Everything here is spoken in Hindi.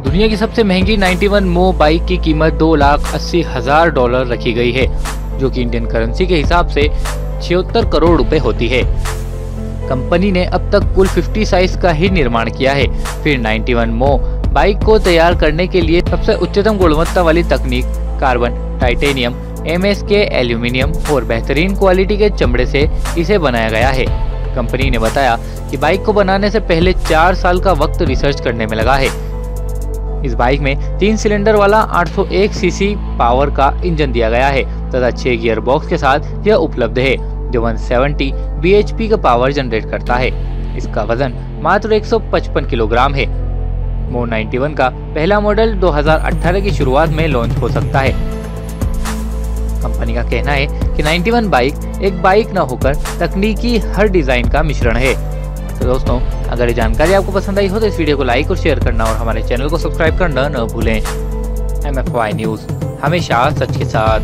दुनिया की सबसे महँगी 91 मो बाइक की कीमत दो लाख अस्सी हज़ार डॉलर रखी गई है, जो कि इंडियन करेंसी के हिसाब से छिहत्तर करोड़ रुपए होती है। कंपनी ने अब तक कुल 50 साइज़ का ही निर्माण किया है। फिर 91 मो बाइक को तैयार करने के लिए सबसे उच्चतम गुणवत्ता वाली तकनीक carbon, titanium, M S K, aluminium और बेहतरीन क्वालिटी के चमड़े से इसे बनाया गया है। कंपनी ने बताया कि बाइक को बनाने से पहले चार साल का वक्त रिसर्च करने में लगा है। इस बाइक में तीन सिलेंडर वाला 801 सीसी पावर का इंजन दिया गया है तथा छह गियर बॉक्स के साथ यह उपलब्ध है, जो 170 bhp का पावर जनरेट करता है। इसका वज़न मात्र 155 किलोग्राम है। मो 91 का पहला मॉडल 2018 की शुरुआत में लॉन्च हो सकता है। कंपनी का कहना है कि 91 बाइक एक बाइक न होकर तकनीकी हर डिज़ाइन का मिश्रण है। तो दोस्तों अगर ये जानकारी आपको पसंद आई हो तो इस वीडियो को लाइक और शेयर करना और हमारे चैनल को सब्सक्राइब करना न भूलें। एम न्यूज़ हमेशा सच के साथ।